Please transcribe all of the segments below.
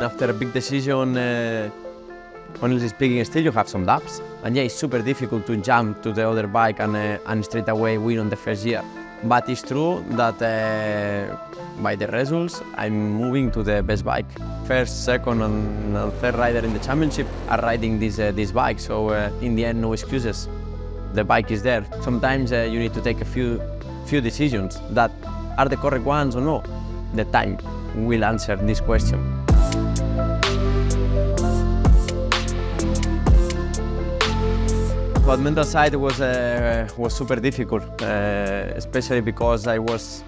After a big decision, uh, honestly speaking, still you have some doubts. And yeah, it's super difficult to jump to the other bike and, uh, and straight away win on the first year. But it's true that uh, by the results, I'm moving to the best bike. First, second, and, and third rider in the championship are riding this, uh, this bike. So uh, in the end, no excuses. The bike is there. Sometimes uh, you need to take a few, few decisions that are the correct ones or no. The time will answer this question. But mental side was uh, was super difficult, uh, especially because I was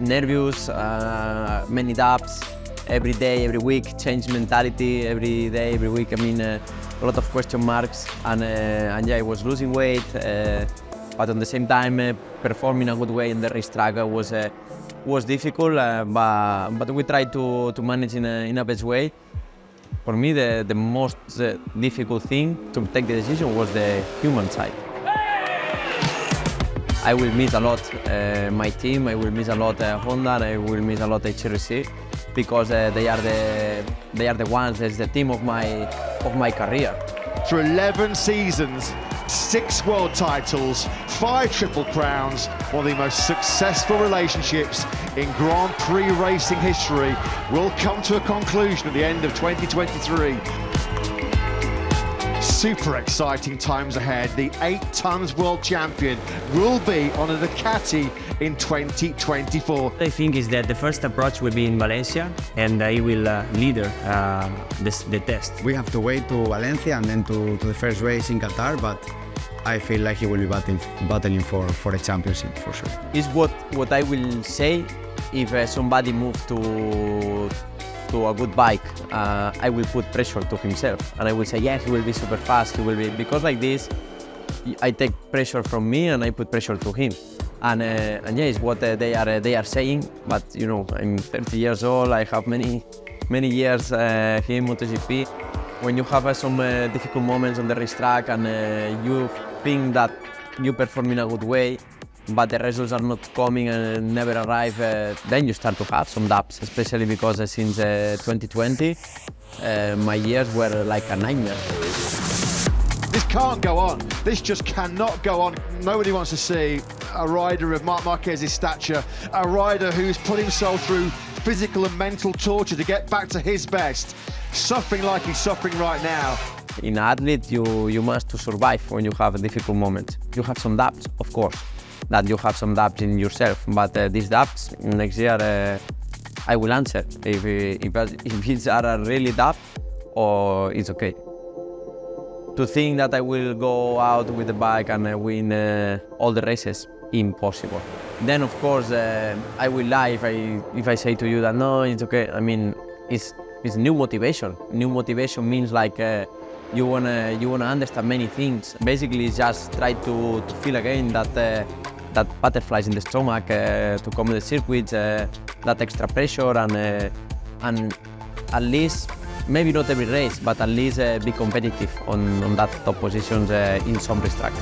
nervous, uh, many doubts, every day, every week, change mentality every day, every week. I mean, uh, a lot of question marks, and uh, and yeah, I was losing weight, uh, but at the same time, performing a good way in the racetrack was uh, was difficult. But but we tried to to manage in a in a best way. For me, the, the most uh, difficult thing to take the decision was the human side. I will miss a lot uh, my team, I will miss a lot uh, Honda, I will miss a lot HRC because uh, they are the they are the ones, it's the team of my of my career. Through 11 seasons, six world titles, five triple crowns, one of the most successful relationships in Grand Prix racing history will come to a conclusion at the end of 2023. Super exciting times ahead. The eight tons world champion will be on a Ducati in 2024. I think is that the first approach will be in Valencia and he will uh, lead uh, this, the test. We have to wait to Valencia and then to, to the first race in Qatar, but I feel like he will be battling, battling for, for a championship for sure. Is what what I will say if uh, somebody moves to to a good bike. Uh, I will put pressure to himself, and I will say, yeah, he will be super fast. He will be because like this, I take pressure from me and I put pressure to him. And uh, and yeah, it's what uh, they are uh, they are saying. But you know, I'm 30 years old. I have many many years uh, here in MotoGP. When you have uh, some difficult moments on the racetrack and you think that you perform in a good way, but the results are not coming and never arrive, uh, then you start to have some doubts, especially because uh, since uh, 2020, uh, my years were like a nightmare. This can't go on. This just cannot go on. Nobody wants to see a rider of Marc Marquez's stature, a rider who's put himself through physical and mental torture to get back to his best, suffering like he's suffering right now. In an athlete, you, you must to survive when you have a difficult moment. You have some doubts, of course, that you have some doubts in yourself, but uh, these doubts next year uh, I will answer if, if, if it's are a really doubt or it's okay. To think that I will go out with the bike and uh, win uh, all the races, impossible. Then of course uh, I will lie if I if I say to you that no, it's okay. I mean, it's it's new motivation. New motivation means like uh, you wanna you wanna understand many things. Basically, just try to, to feel again that uh, that butterflies in the stomach uh, to come the circuit, uh, that extra pressure, and uh, and at least maybe not every race, but at least uh, be competitive on, on that top positions uh, in some racetrack.